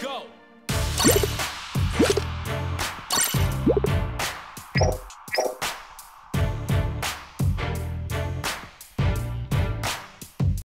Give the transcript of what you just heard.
go.